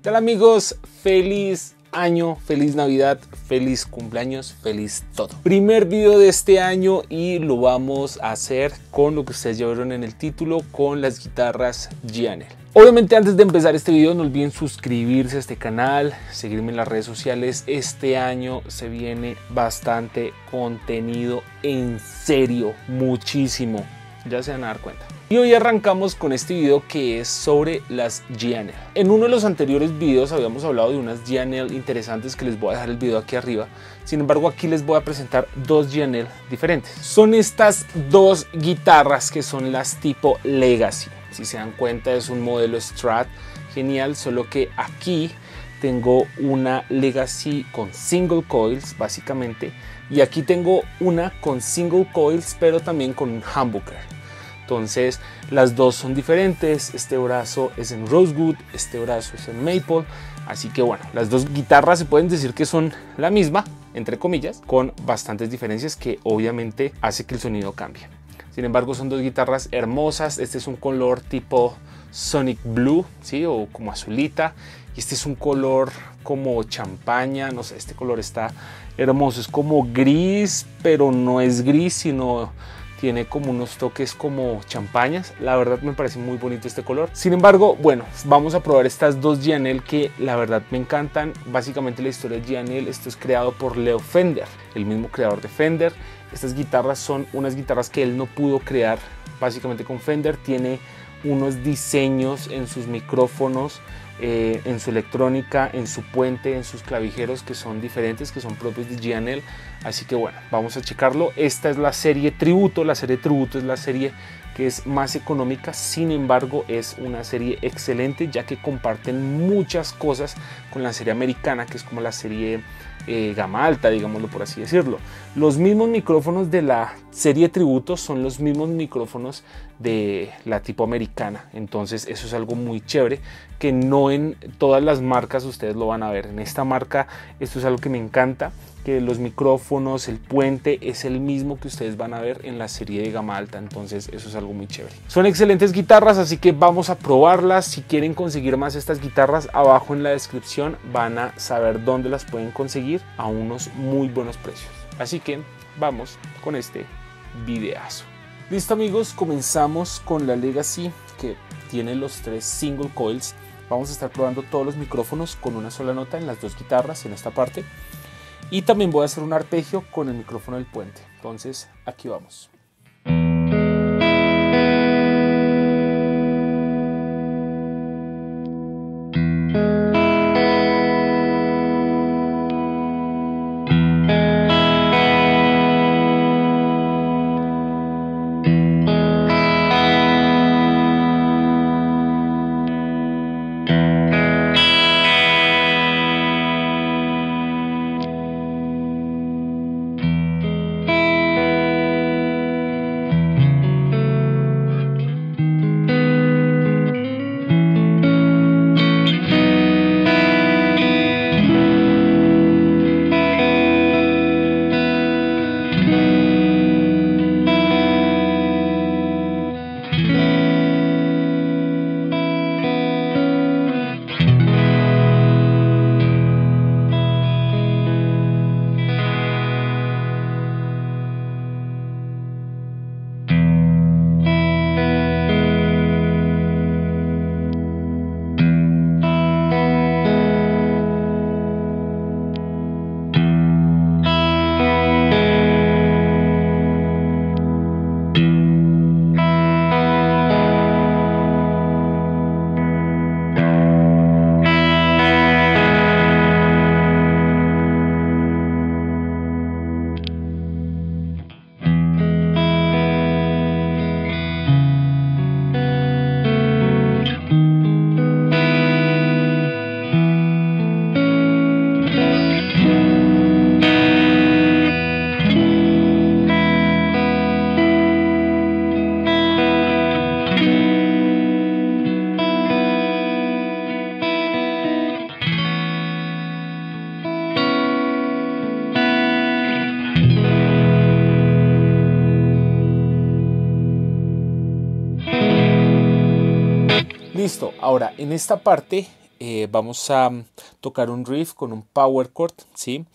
¿Qué tal amigos? Feliz año, feliz Navidad, feliz cumpleaños, feliz todo. Primer video de este año y lo vamos a hacer con lo que ustedes vieron en el título, con las guitarras Gianel. Obviamente antes de empezar este video no olviden suscribirse a este canal, seguirme en las redes sociales. Este año se viene bastante contenido en serio, muchísimo. Ya se van a dar cuenta. Y hoy arrancamos con este video que es sobre las GNL. En uno de los anteriores videos habíamos hablado de unas GNL interesantes que les voy a dejar el video aquí arriba. Sin embargo aquí les voy a presentar dos GNL diferentes. Son estas dos guitarras que son las tipo Legacy. Si se dan cuenta es un modelo Strat genial, solo que aquí tengo una Legacy con single coils básicamente y aquí tengo una con single coils pero también con un humbucker. Entonces las dos son diferentes, este brazo es en Rosewood, este brazo es en Maple, así que bueno, las dos guitarras se pueden decir que son la misma, entre comillas, con bastantes diferencias que obviamente hace que el sonido cambie. Sin embargo son dos guitarras hermosas, este es un color tipo Sonic Blue, ¿sí? o como azulita, y este es un color como champaña, no sé, este color está hermoso, es como gris, pero no es gris, sino tiene como unos toques como champañas. La verdad me parece muy bonito este color. Sin embargo, bueno, vamos a probar estas dos Gianel que la verdad me encantan. Básicamente la historia de Gianel, esto es creado por Leo Fender, el mismo creador de Fender. Estas guitarras son unas guitarras que él no pudo crear básicamente con Fender. Tiene unos diseños en sus micrófonos eh, en su electrónica, en su puente, en sus clavijeros que son diferentes, que son propios de GNL. Así que bueno, vamos a checarlo. Esta es la serie Tributo. La serie Tributo es la serie que es más económica, sin embargo es una serie excelente ya que comparten muchas cosas con la serie americana, que es como la serie eh, gama alta, digámoslo por así decirlo. Los mismos micrófonos de la serie tributo son los mismos micrófonos de la tipo americana, entonces eso es algo muy chévere que no en todas las marcas ustedes lo van a ver. En esta marca esto es algo que me encanta que los micrófonos, el puente es el mismo que ustedes van a ver en la serie de gama alta, entonces eso es algo muy chévere. Son excelentes guitarras, así que vamos a probarlas. Si quieren conseguir más estas guitarras, abajo en la descripción van a saber dónde las pueden conseguir a unos muy buenos precios. Así que vamos con este videazo. Listo amigos, comenzamos con la Legacy que tiene los tres single coils. Vamos a estar probando todos los micrófonos con una sola nota en las dos guitarras en esta parte. Y también voy a hacer un arpegio con el micrófono del puente. Entonces, aquí vamos. Listo, ahora en esta parte eh, vamos a tocar un riff con un power chord, ¿sí?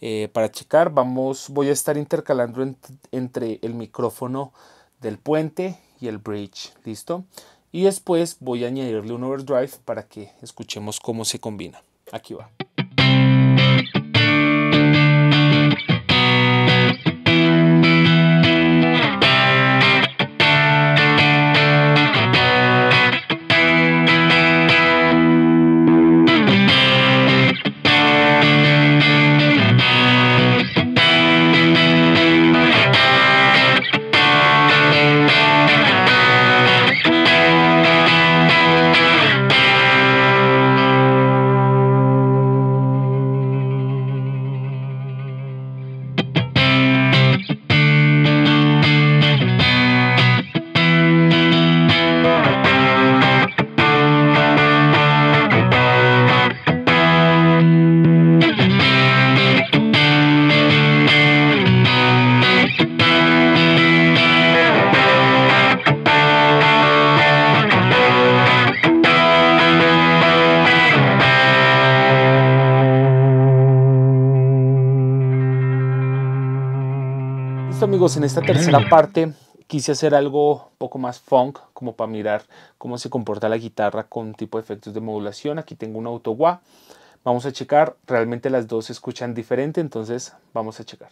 Eh, para checar vamos, voy a estar intercalando entre el micrófono del puente y el bridge, ¿listo? Y después voy a añadirle un overdrive para que escuchemos cómo se combina. Aquí va. Amigos, en esta tercera parte quise hacer algo un poco más funk, como para mirar cómo se comporta la guitarra con tipo de efectos de modulación. Aquí tengo un auto wah. Vamos a checar, realmente las dos se escuchan diferente, entonces vamos a checar.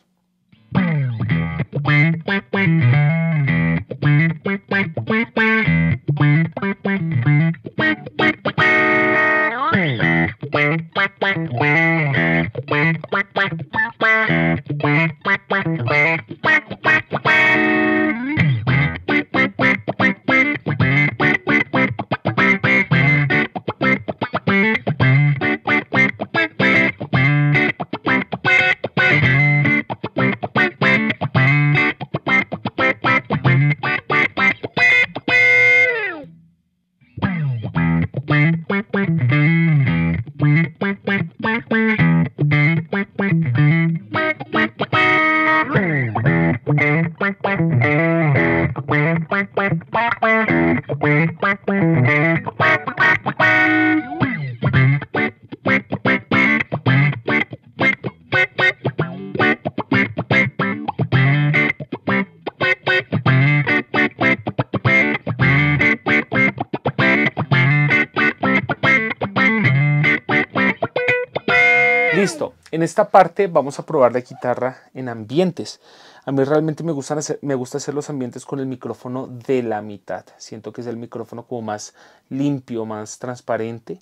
Listo, en esta parte vamos a probar la guitarra en ambientes. A mí realmente me, gusta hacer, me gusta hacer los ambientes con el micrófono de la mitad. Siento que es el micrófono como más limpio, más transparente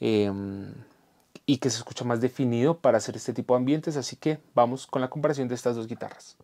em, y que se escucha más definido para hacer este tipo de ambientes. Así que vamos con la comparación de estas dos guitarras.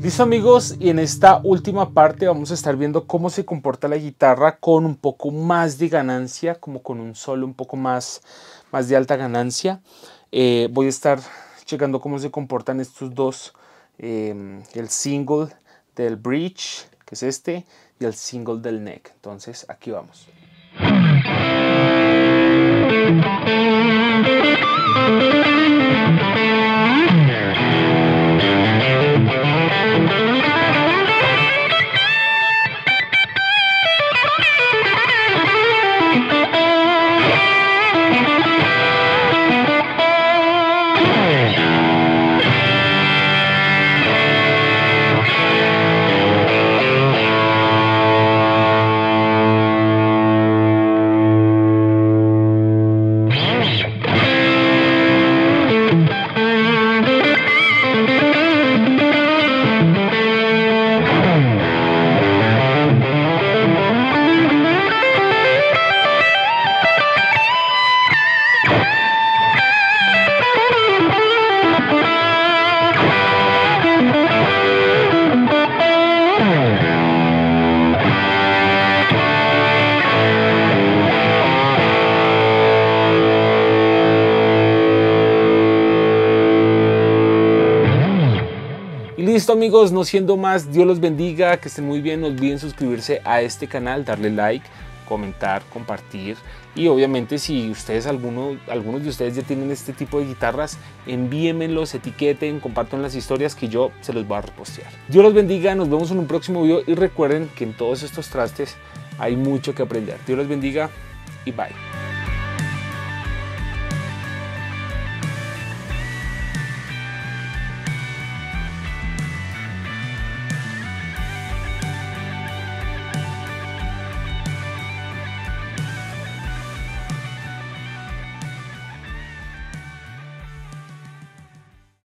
Listo amigos, y en esta última parte vamos a estar viendo cómo se comporta la guitarra con un poco más de ganancia, como con un solo un poco más, más de alta ganancia. Eh, voy a estar checando cómo se comportan estos dos, em, el single del bridge, que es este, y el single del neck. Entonces aquí vamos. Listo amigos, no siendo más, Dios los bendiga, que estén muy bien, no olviden suscribirse a este canal, darle like, comentar, compartir y obviamente si ustedes, alguno, algunos de ustedes ya tienen este tipo de guitarras, envíenmelos, etiqueten, compartan las historias que yo se los voy a repostear. Dios los bendiga, nos vemos en un próximo video y recuerden que en todos estos trastes hay mucho que aprender. Dios los bendiga y bye.